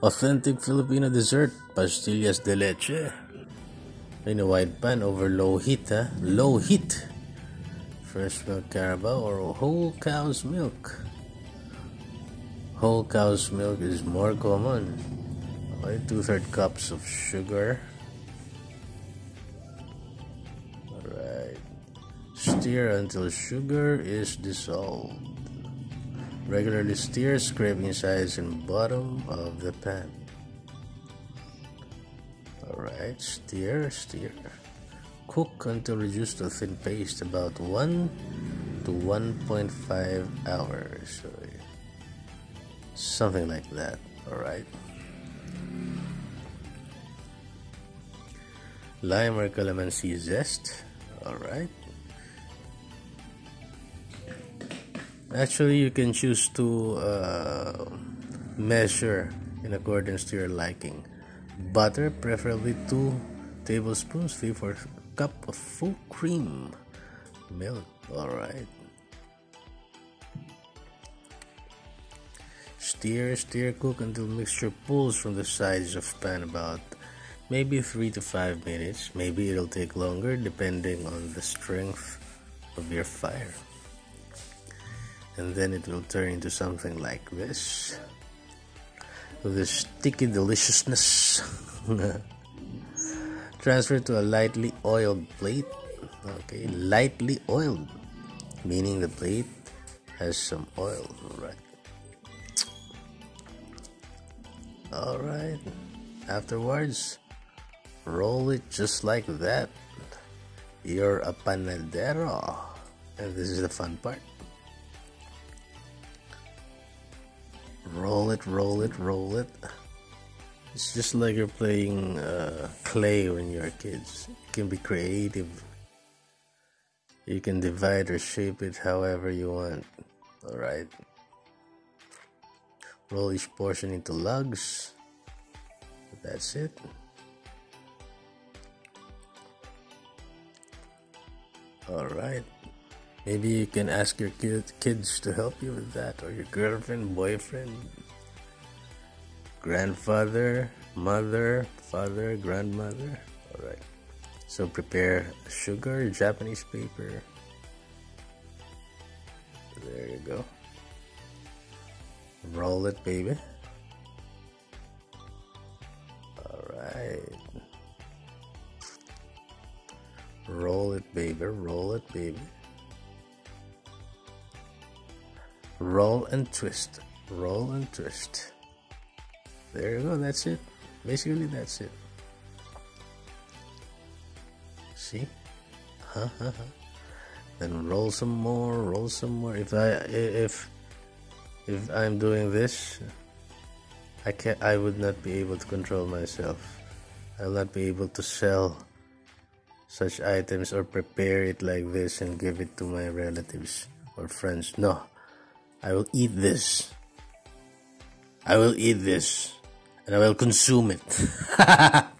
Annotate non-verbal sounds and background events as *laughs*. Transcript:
Authentic Filipino dessert, pastillas de leche. In a wide pan over low heat, huh? Low heat. Fresh milk carabao or whole cow's milk. Whole cow's milk is more common. Okay, two-third cups of sugar. Alright. Stir until sugar is dissolved. Regularly stir, scraping sides and bottom of the pan. Alright, stir, stir. Cook until reduced to thin paste about 1 to 1.5 hours. Something like that, alright? Lime or calamansi zest, alright? Actually, you can choose to uh, measure in accordance to your liking. Butter, preferably 2 tablespoons, 3 4 cup of full cream. Milk, alright. Stir, stir, cook until mixture pulls from the sides of pan about maybe 3 to 5 minutes. Maybe it'll take longer depending on the strength of your fire and then it will turn into something like this. The sticky deliciousness. *laughs* Transfer to a lightly oiled plate. Okay lightly oiled meaning the plate has some oil. Right all right afterwards roll it just like that. You're a panadero. And this is the fun part roll it, roll it, roll it. It's just like you're playing uh, clay when you're kids. You can be creative. You can divide or shape it however you want. Alright. Roll each portion into lugs. That's it. Alright. Maybe you can ask your kid, kids to help you with that, or your girlfriend, boyfriend, grandfather, mother, father, grandmother. Alright. So prepare sugar, Japanese paper. There you go. Roll it, baby. Alright. Roll it, baby. Roll it, baby. Roll and twist. Roll and twist. There you go that's it. Basically that's it. See? Then roll some more roll some more. If i if if i'm doing this i can't i would not be able to control myself. I will not be able to sell such items or prepare it like this and give it to my relatives or friends. No I will eat this. I will eat this. And I will consume it. *laughs*